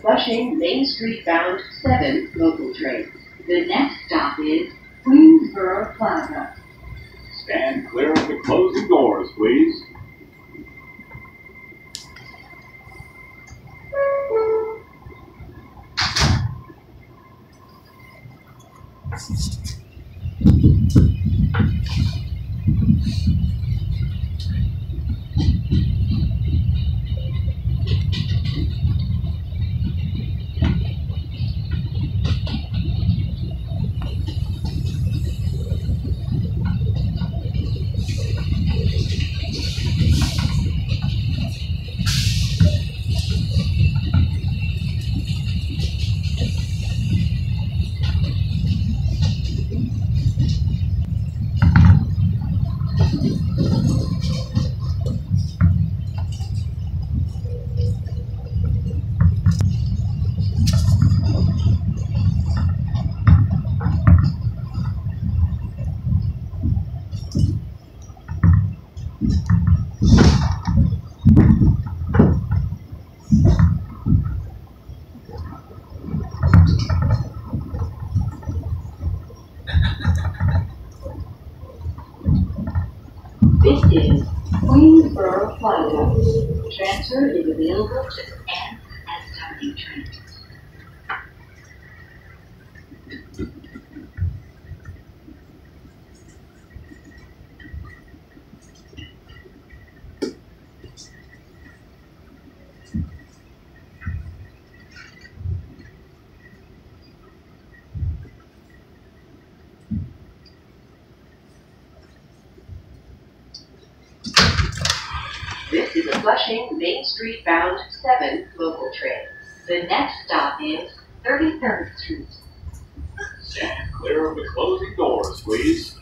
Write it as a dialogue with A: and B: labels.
A: Flushing Main Street bound 7 local train. The next stop is Queensboro Plaza.
B: Stand clear of the closing doors, please.
A: This is Queensboro Plaza. Transfer is available to and as timing train. to the Flushing Main Street bound 7 local train. The next stop is 33rd Street.
B: Stand clear of the closing doors, please.